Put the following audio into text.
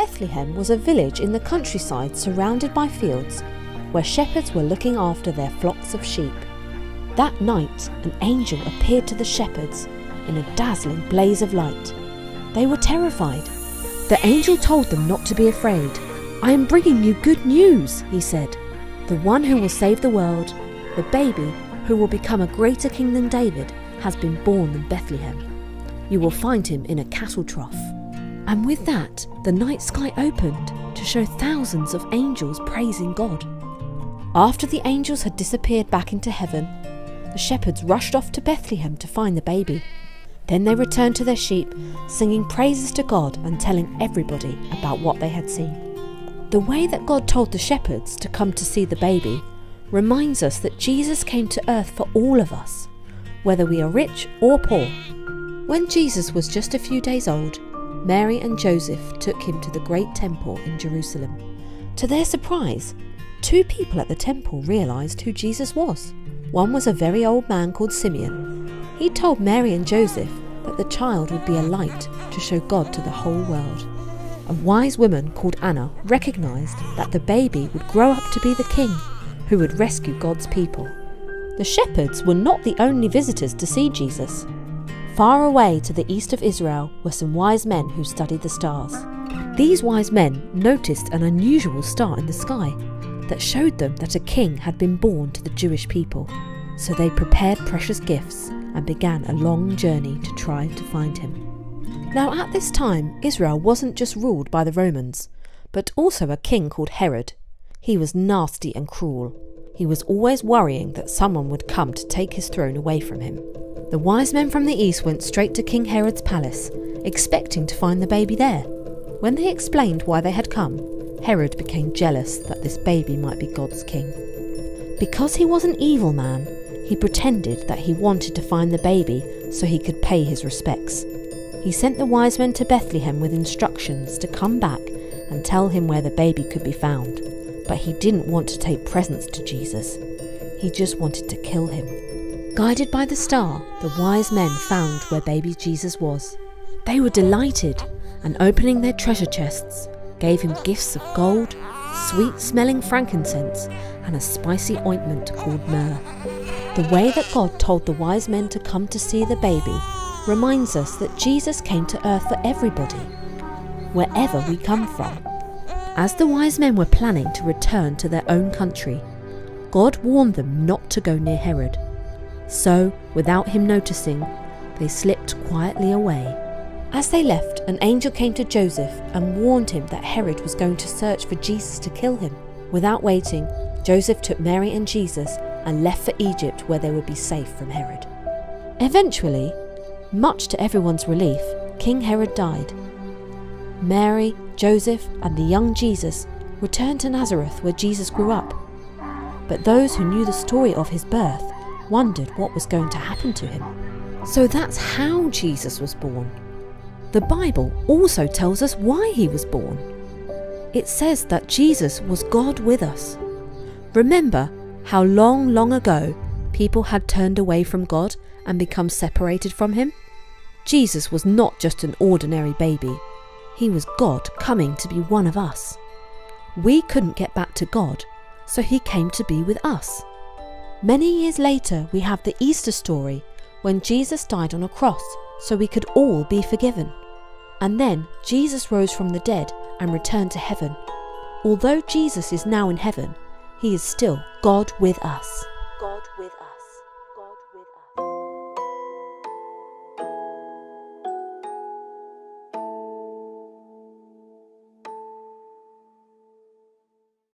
Bethlehem was a village in the countryside surrounded by fields where shepherds were looking after their flocks of sheep. That night, an angel appeared to the shepherds in a dazzling blaze of light. They were terrified. The angel told them not to be afraid. I am bringing you good news, he said. The one who will save the world, the baby who will become a greater king than David, has been born in Bethlehem. You will find him in a cattle trough. And with that, the night sky opened to show thousands of angels praising God. After the angels had disappeared back into heaven, the shepherds rushed off to Bethlehem to find the baby. Then they returned to their sheep, singing praises to God and telling everybody about what they had seen. The way that God told the shepherds to come to see the baby reminds us that Jesus came to earth for all of us, whether we are rich or poor. When Jesus was just a few days old, Mary and Joseph took him to the great temple in Jerusalem. To their surprise, two people at the temple realised who Jesus was. One was a very old man called Simeon. He told Mary and Joseph that the child would be a light to show God to the whole world. A wise woman called Anna recognised that the baby would grow up to be the king who would rescue God's people. The shepherds were not the only visitors to see Jesus. Far away to the east of Israel were some wise men who studied the stars. These wise men noticed an unusual star in the sky that showed them that a king had been born to the Jewish people. So they prepared precious gifts and began a long journey to try to find him. Now, at this time, Israel wasn't just ruled by the Romans, but also a king called Herod. He was nasty and cruel. He was always worrying that someone would come to take his throne away from him. The wise men from the east went straight to King Herod's palace, expecting to find the baby there. When they explained why they had come, Herod became jealous that this baby might be God's king. Because he was an evil man, he pretended that he wanted to find the baby so he could pay his respects. He sent the wise men to Bethlehem with instructions to come back and tell him where the baby could be found. But he didn't want to take presents to Jesus, he just wanted to kill him. Guided by the star, the wise men found where baby Jesus was. They were delighted and opening their treasure chests, gave him gifts of gold, sweet smelling frankincense, and a spicy ointment called myrrh. The way that God told the wise men to come to see the baby reminds us that Jesus came to earth for everybody, wherever we come from. As the wise men were planning to return to their own country, God warned them not to go near Herod. So, without him noticing, they slipped quietly away. As they left, an angel came to Joseph and warned him that Herod was going to search for Jesus to kill him. Without waiting, Joseph took Mary and Jesus and left for Egypt where they would be safe from Herod. Eventually, much to everyone's relief, King Herod died. Mary, Joseph, and the young Jesus returned to Nazareth where Jesus grew up. But those who knew the story of his birth wondered what was going to happen to him. So that's how Jesus was born. The Bible also tells us why he was born. It says that Jesus was God with us. Remember how long, long ago people had turned away from God and become separated from him? Jesus was not just an ordinary baby, he was God coming to be one of us. We couldn't get back to God, so he came to be with us. Many years later, we have the Easter story when Jesus died on a cross so we could all be forgiven. And then Jesus rose from the dead and returned to heaven. Although Jesus is now in heaven, he is still God with us.